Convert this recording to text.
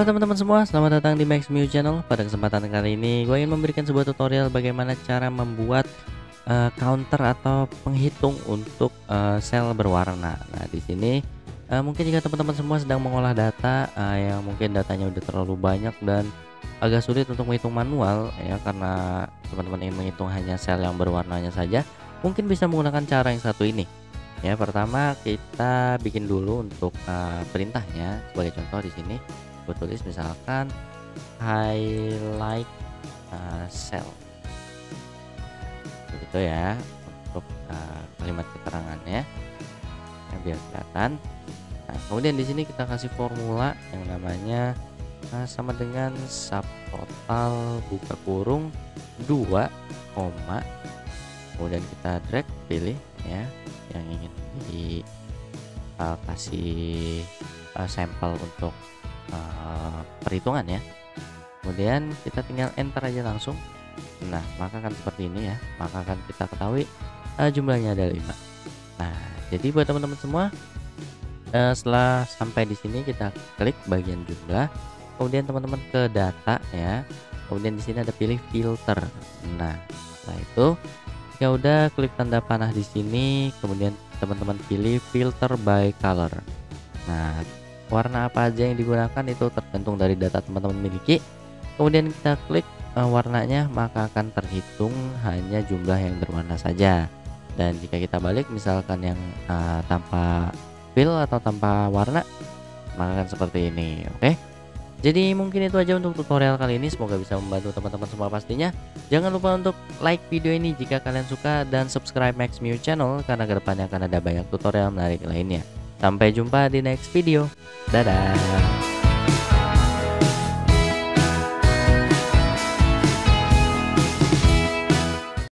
Halo teman-teman semua, selamat datang di Max Mew Channel. Pada kesempatan kali ini, gue ingin memberikan sebuah tutorial bagaimana cara membuat uh, counter atau penghitung untuk uh, sel berwarna. Nah, di sini uh, mungkin jika teman-teman semua sedang mengolah data uh, yang mungkin datanya udah terlalu banyak dan agak sulit untuk menghitung manual ya karena teman-teman ingin menghitung hanya sel yang berwarnanya saja, mungkin bisa menggunakan cara yang satu ini. Ya, pertama kita bikin dulu untuk uh, perintahnya. Sebagai contoh di sini gue tulis misalkan highlight uh, cell. Begitu ya untuk uh, kalimat keterangannya ya, biar kelihatan. Nah kemudian di sini kita kasih formula yang namanya uh, sama dengan subtotal buka kurung 2 koma kemudian kita drag pilih ya yang ingin di uh, kasih uh, sampel untuk uh, perhitungan ya. Kemudian kita tinggal enter aja langsung. Nah maka akan seperti ini ya. Maka akan kita ketahui uh, jumlahnya ada 5 nah jadi buat teman-teman semua uh, setelah sampai di sini kita klik bagian jumlah. Kemudian teman-teman ke data ya. Kemudian di sini ada pilih filter. Nah setelah itu ya udah klik tanda panah di sini. Kemudian teman-teman pilih filter by color. Nah warna apa aja yang digunakan itu tergantung dari data teman-teman miliki. Kemudian kita klik uh, warnanya maka akan terhitung hanya jumlah yang berwarna saja. Dan jika kita balik misalkan yang uh, tanpa fill atau tanpa warna maka akan seperti ini oke? Okay? Jadi mungkin itu aja untuk tutorial kali ini. Semoga bisa membantu teman-teman semua pastinya. Jangan lupa untuk like video ini jika kalian suka Dan subscribe Max Mew Channel Karena ke depannya akan ada banyak tutorial menarik lainnya Sampai jumpa di next video. Dadah.